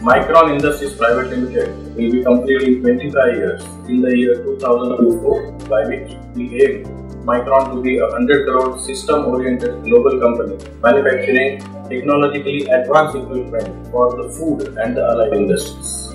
Micron Industries Private Limited will be completing 25 years in the year 2024, by which we aim Micron to be a 100 crore system oriented global company manufacturing technologically advanced equipment for the food and the allied industries.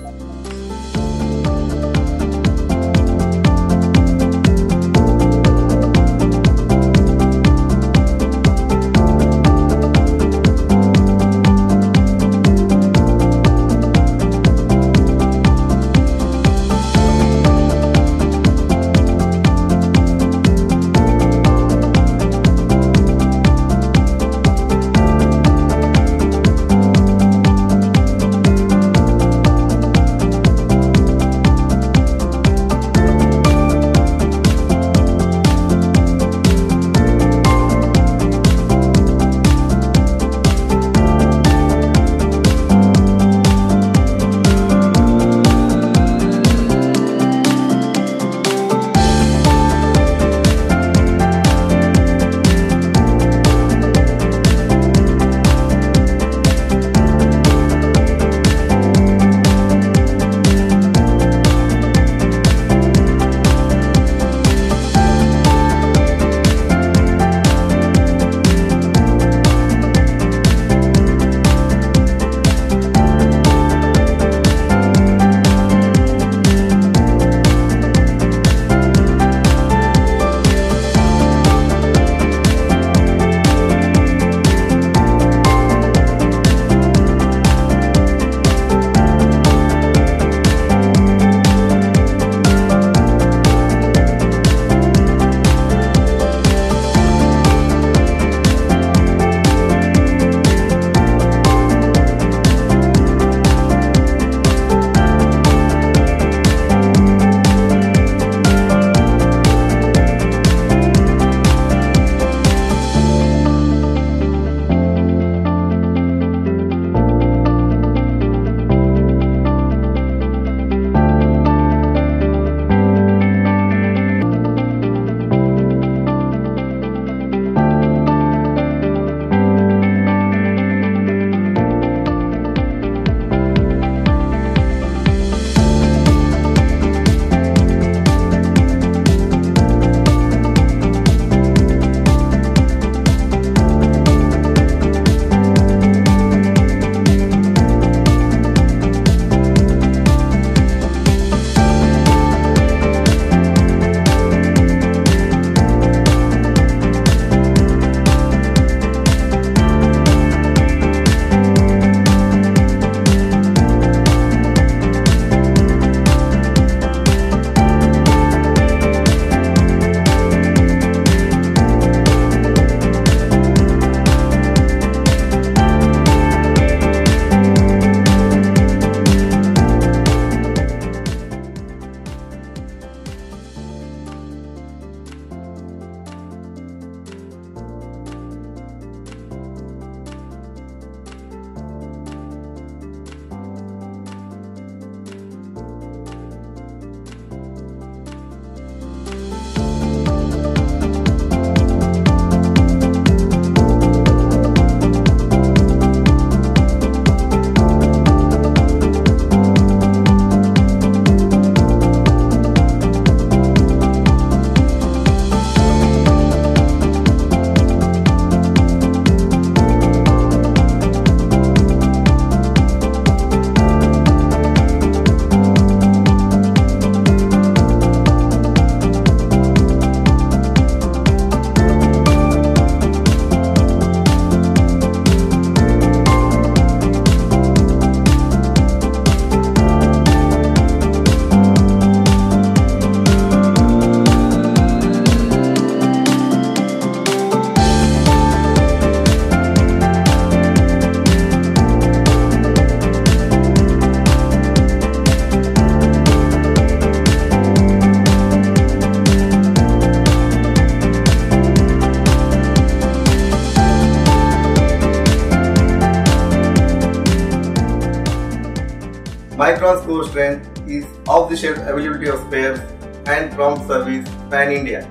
Micron's core strength is off-the-shelf availability of spares and prompt service pan-India.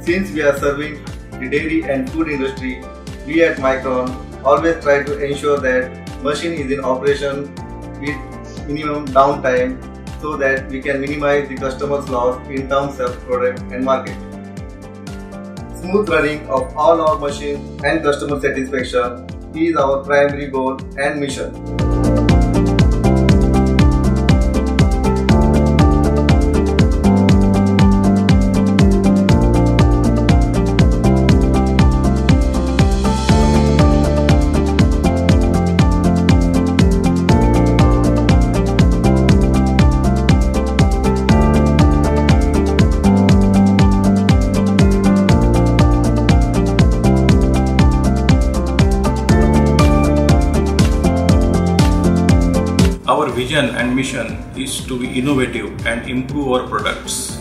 Since we are serving the dairy and food industry, we at Micron always try to ensure that machine is in operation with minimum downtime so that we can minimize the customer's loss in terms of product and market. Smooth running of all our machines and customer satisfaction is our primary goal and mission. Vision and mission is to be innovative and improve our products.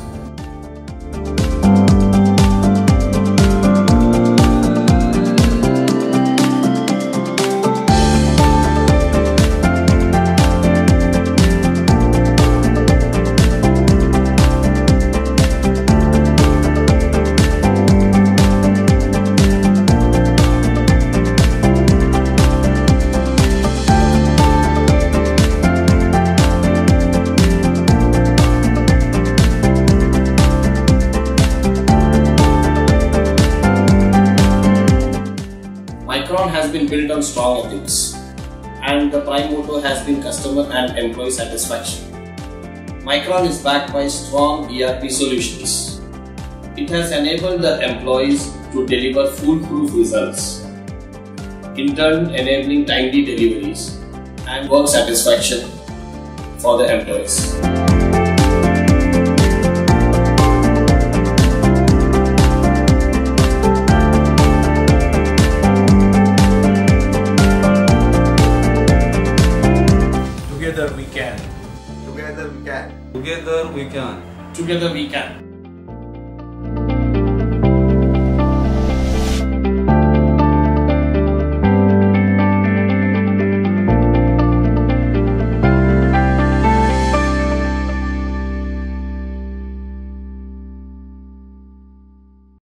Been built on strong ethics, and the prime motto has been customer and employee satisfaction. Micron is backed by strong ERP solutions. It has enabled the employees to deliver foolproof results, in turn, enabling timely deliveries and work satisfaction for the employees. Together we can.